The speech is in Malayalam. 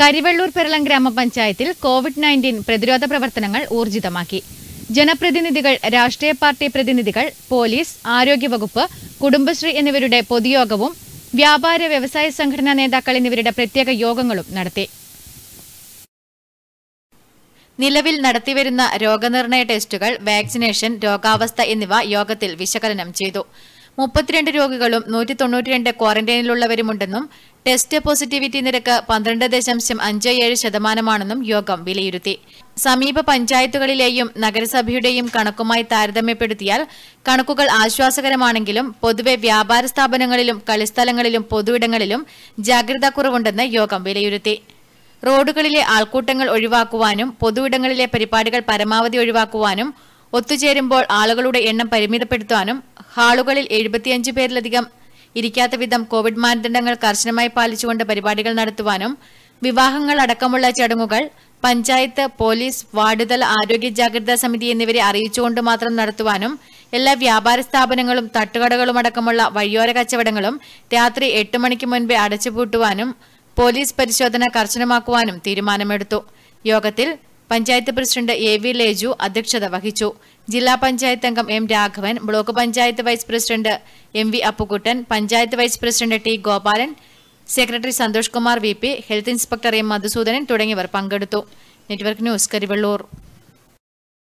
കരിവെള്ളൂർ പെരളം ഗ്രാമപഞ്ചായത്തിൽ കോവിഡ് നയന്റീൻ പ്രതിരോധ പ്രവർത്തനങ്ങൾ ഊർജിതമാക്കി. ജനപ്രതിനിധികൾ രാഷ്ട്രീയ പാർട്ടി പ്രതിനിധികൾ പോലീസ് ആരോഗ്യവകുപ്പ് കുടുംബശ്രീ എന്നിവരുടെ പൊതുയോഗവും വ്യാപാര വ്യവസായ സംഘടനാ നേതാക്കൾ എന്നിവരുടെ പ്രത്യേക യോഗങ്ങളും നടത്തി. നിലവിൽ നടത്തിവരുന്ന രോഗനിർണയ ടെസ്റ്റുകൾ വാക്സിനേഷൻ രോഗാവസ്ഥ എന്നിവ യോഗത്തിൽ വിശകലനം ചെയ്തു. മുപ്പത്തിരണ്ട് രോഗികളും നൂറ്റി തൊണ്ണൂറ്റിരണ്ട് ക്വാറന്റൈനിലുള്ളവരുമുണ്ടെന്നും ടെസ്റ്റ് പോസിറ്റിവിറ്റി നിരക്ക് പന്ത്രണ്ട് ദശാംശം അഞ്ച് ഏഴ് ശതമാനമാണെന്നും യോഗം വിലയിരുത്തി. സമീപ പഞ്ചായത്തുകളിലെയും നഗരസഭയുടെയും കണക്കുമായി താരതമ്യപ്പെടുത്തിയാൽ കണക്കുകൾ ആശ്വാസകരമാണെങ്കിലും പൊതുവെ വ്യാപാര സ്ഥാപനങ്ങളിലും കളിസ്ഥലങ്ങളിലും പൊതുയിടങ്ങളിലും ജാഗ്രതാ കുറവുണ്ടെന്ന് യോഗം വിലയിരുത്തി. റോഡുകളിലെ ആൾക്കൂട്ടങ്ങൾ ഒഴിവാക്കുവാനും പൊതുയിടങ്ങളിലെ പരിപാടികൾ പരമാവധി ഒഴിവാക്കുവാനും ഒത്തുചേരുമ്പോൾ ആളുകളുടെ എണ്ണം പരിമിതപ്പെടുത്താനും ഹാളുകളിൽ എഴുപത്തിയഞ്ച് പേരിലധികം ഇരിക്കാത്ത വിധം കോവിഡ് മാനദണ്ഡങ്ങൾ കർശനമായി പാലിച്ചുകൊണ്ട് പരിപാടികൾ നടത്തുവാനും വിവാഹങ്ങൾ അടക്കമുള്ള ചടങ്ങുകൾ പഞ്ചായത്ത് പോലീസ് വാർഡുതല ആരോഗ്യ ജാഗ്രതാ സമിതി എന്നിവരെ അറിയിച്ചുകൊണ്ട് മാത്രം നടത്തുവാനും എല്ലാ വ്യാപാര സ്ഥാപനങ്ങളും തട്ടുകടകളും അടക്കമുള്ള വഴിയോര കച്ചവടങ്ങളും രാത്രി എട്ട് മണിക്ക് മുൻപേ അടച്ചുപൂട്ടുവാനും പോലീസ് പരിശോധന കർശനമാക്കുവാനും തീരുമാനമെടുത്തു. യോഗത്തിൽ panchayat president A V Leju അധ്യക്ഷത വഹിച്ചു. ജില്ലാ പഞ്ചായത്ത് അംഗം M Raghavan block panchayat vice president M V Appukuttan panchayat vice president T Gopalan secretary Santhosh Kumar V health inspector M Madhusoodanan തുടങ്ങിയവർ പങ്കെടുത്തു. Network news Karivellur.